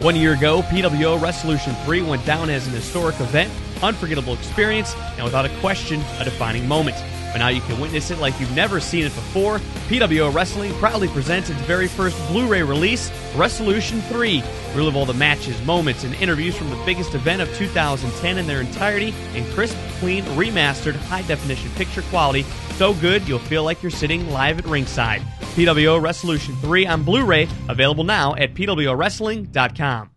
One year ago, PWO Wrestlelution 3 went down as an historic event, unforgettable experience, and without a question, a defining moment. But now you can witness it like you've never seen it before. PWO Wrestling proudly presents its very first Blu ray release, Wrestlelution 3. Relive all the matches, moments, and interviews from the biggest event of 2010 in their entirety in crisp, clean, remastered, high definition picture quality. So good you'll feel like you're sitting live at ringside. PWO Wrestlelution 3 on Blu ray, available now at PWOWrestling.com.